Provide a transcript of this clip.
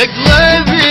Yeklevi